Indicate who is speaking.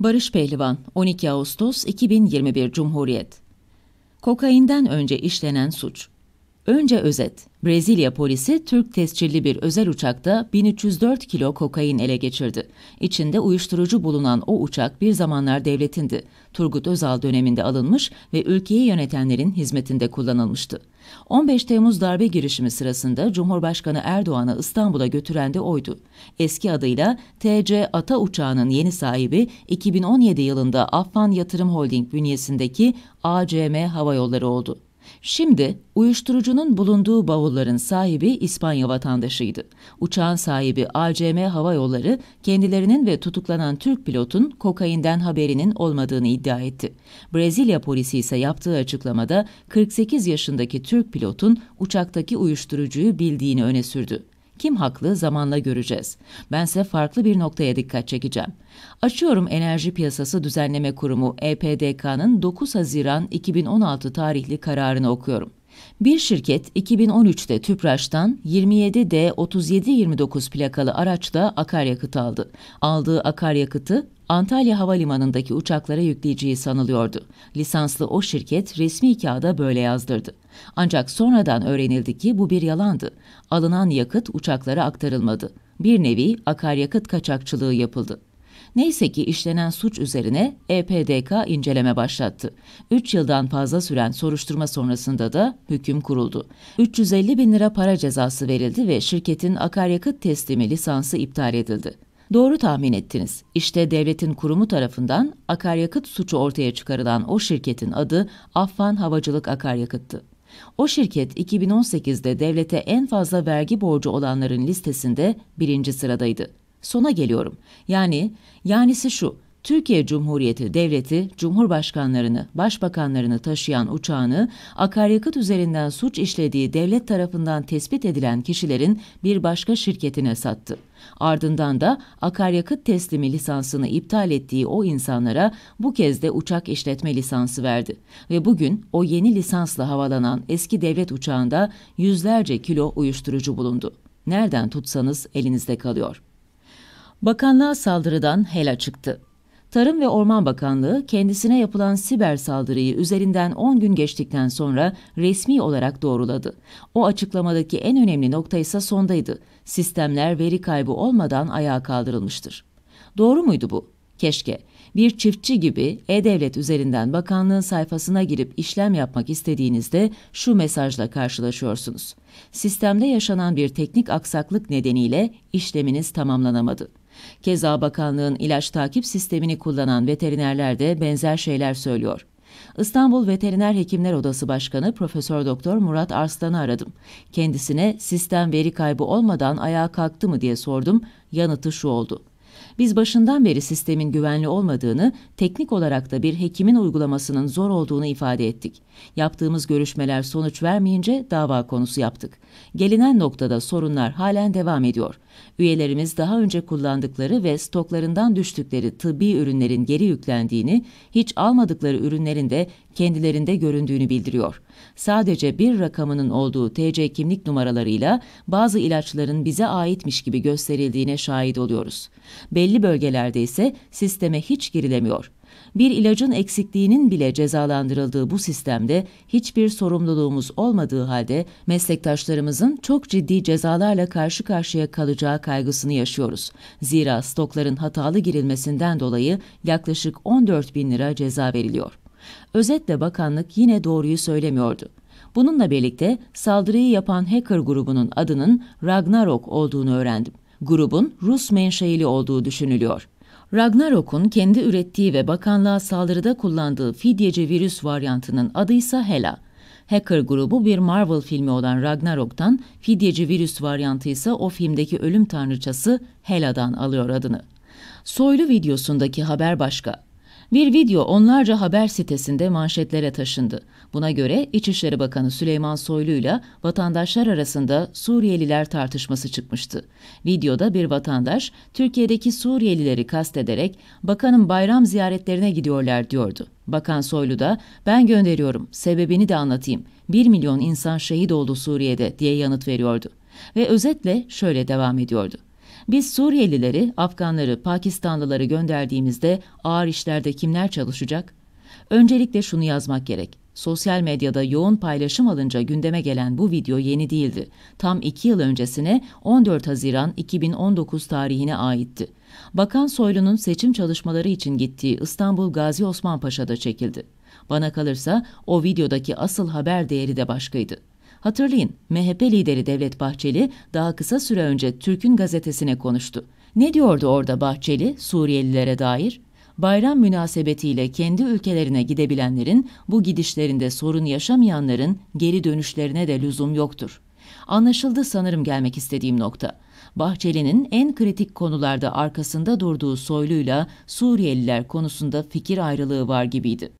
Speaker 1: Barış Pehlivan, 12 Ağustos 2021 Cumhuriyet. Kokainden önce işlenen suç Önce özet. Brezilya polisi Türk tescilli bir özel uçakta 1304 kilo kokain ele geçirdi. İçinde uyuşturucu bulunan o uçak bir zamanlar devletindi. Turgut Özal döneminde alınmış ve ülkeyi yönetenlerin hizmetinde kullanılmıştı. 15 Temmuz darbe girişimi sırasında Cumhurbaşkanı Erdoğan'ı İstanbul'a götüren de oydu. Eski adıyla TC Ata uçağının yeni sahibi 2017 yılında Affan Yatırım Holding bünyesindeki ACM Hava Yolları oldu. Şimdi uyuşturucunun bulunduğu bavulların sahibi İspanya vatandaşıydı. Uçağın sahibi ACM Hava Yolları kendilerinin ve tutuklanan Türk pilotun kokainden haberinin olmadığını iddia etti. Brezilya polisi ise yaptığı açıklamada 48 yaşındaki Türk pilotun uçaktaki uyuşturucuyu bildiğini öne sürdü. Kim haklı zamanla göreceğiz. Bense farklı bir noktaya dikkat çekeceğim. Açıyorum Enerji Piyasası Düzenleme Kurumu EPDK'nın 9 Haziran 2016 tarihli kararını okuyorum. Bir şirket 2013'te Tüpraş'tan 27D3729 plakalı araçla akaryakıt aldı. Aldığı akaryakıtı Antalya Havalimanı'ndaki uçaklara yükleyeceği sanılıyordu. Lisanslı o şirket resmi kağıda böyle yazdırdı. Ancak sonradan öğrenildi ki bu bir yalandı. Alınan yakıt uçaklara aktarılmadı. Bir nevi akaryakıt kaçakçılığı yapıldı. Neyse ki işlenen suç üzerine EPDK inceleme başlattı. 3 yıldan fazla süren soruşturma sonrasında da hüküm kuruldu. 350 bin lira para cezası verildi ve şirketin akaryakıt teslimi lisansı iptal edildi. Doğru tahmin ettiniz. İşte devletin kurumu tarafından akaryakıt suçu ortaya çıkarılan o şirketin adı Affan Havacılık Akaryakıt'tı. O şirket 2018'de devlete en fazla vergi borcu olanların listesinde birinci sıradaydı. Sona geliyorum. Yani, yanisi şu, Türkiye Cumhuriyeti Devleti, Cumhurbaşkanlarını, Başbakanlarını taşıyan uçağını akaryakıt üzerinden suç işlediği devlet tarafından tespit edilen kişilerin bir başka şirketine sattı. Ardından da akaryakıt teslimi lisansını iptal ettiği o insanlara bu kez de uçak işletme lisansı verdi. Ve bugün o yeni lisansla havalanan eski devlet uçağında yüzlerce kilo uyuşturucu bulundu. Nereden tutsanız elinizde kalıyor. Bakanlığa saldırıdan HELA çıktı. Tarım ve Orman Bakanlığı kendisine yapılan siber saldırıyı üzerinden 10 gün geçtikten sonra resmi olarak doğruladı. O açıklamadaki en önemli nokta ise sondaydı. Sistemler veri kaybı olmadan ayağa kaldırılmıştır. Doğru muydu bu? Keşke. Bir çiftçi gibi e-devlet üzerinden bakanlığın sayfasına girip işlem yapmak istediğinizde şu mesajla karşılaşıyorsunuz. Sistemde yaşanan bir teknik aksaklık nedeniyle işleminiz tamamlanamadı. Keza bakanlığın ilaç takip sistemini kullanan veterinerler de benzer şeyler söylüyor. İstanbul Veteriner Hekimler Odası Başkanı Profesör Doktor Murat Arslan'ı aradım. Kendisine sistem veri kaybı olmadan ayağa kalktı mı diye sordum. Yanıtı şu oldu. Biz başından beri sistemin güvenli olmadığını, teknik olarak da bir hekimin uygulamasının zor olduğunu ifade ettik. Yaptığımız görüşmeler sonuç vermeyince dava konusu yaptık. Gelinen noktada sorunlar halen devam ediyor. Üyelerimiz daha önce kullandıkları ve stoklarından düştükleri tıbbi ürünlerin geri yüklendiğini, hiç almadıkları ürünlerin de kendilerinde göründüğünü bildiriyor. Sadece bir rakamının olduğu TC kimlik numaralarıyla bazı ilaçların bize aitmiş gibi gösterildiğine şahit oluyoruz. Belli bölgelerde ise sisteme hiç girilemiyor. Bir ilacın eksikliğinin bile cezalandırıldığı bu sistemde hiçbir sorumluluğumuz olmadığı halde meslektaşlarımızın çok ciddi cezalarla karşı karşıya kalacağı kaygısını yaşıyoruz. Zira stokların hatalı girilmesinden dolayı yaklaşık 14 bin lira ceza veriliyor. Özetle bakanlık yine doğruyu söylemiyordu. Bununla birlikte saldırıyı yapan hacker grubunun adının Ragnarok olduğunu öğrendim. Grubun Rus menşeili olduğu düşünülüyor. Ragnarok'un kendi ürettiği ve bakanlığa saldırıda kullandığı fidyeci virüs varyantının adı ise Hela. Hacker grubu bir Marvel filmi olan Ragnarok'tan, fidyeci virüs varyantı ise o filmdeki ölüm tanrıçası Hela'dan alıyor adını. Soylu videosundaki haber başka. Bir video onlarca haber sitesinde manşetlere taşındı. Buna göre İçişleri Bakanı Süleyman Soylu ile vatandaşlar arasında Suriyeliler tartışması çıkmıştı. Videoda bir vatandaş Türkiye'deki Suriyelileri kastederek bakanın bayram ziyaretlerine gidiyorlar diyordu. Bakan Soylu da ben gönderiyorum sebebini de anlatayım. Bir milyon insan şehit oldu Suriye'de diye yanıt veriyordu. Ve özetle şöyle devam ediyordu. Biz Suriyelileri, Afganları, Pakistanlıları gönderdiğimizde ağır işlerde kimler çalışacak? Öncelikle şunu yazmak gerek. Sosyal medyada yoğun paylaşım alınca gündeme gelen bu video yeni değildi. Tam iki yıl öncesine 14 Haziran 2019 tarihine aitti. Bakan Soylu'nun seçim çalışmaları için gittiği İstanbul Gazi Osman Paşa'da çekildi. Bana kalırsa o videodaki asıl haber değeri de başkaydı. Hatırlayın, MHP lideri Devlet Bahçeli daha kısa süre önce Türk'ün gazetesine konuştu. Ne diyordu orada Bahçeli Suriyelilere dair? Bayram münasebetiyle kendi ülkelerine gidebilenlerin, bu gidişlerinde sorun yaşamayanların geri dönüşlerine de lüzum yoktur. Anlaşıldı sanırım gelmek istediğim nokta. Bahçeli'nin en kritik konularda arkasında durduğu Soylu'yla Suriyeliler konusunda fikir ayrılığı var gibiydi.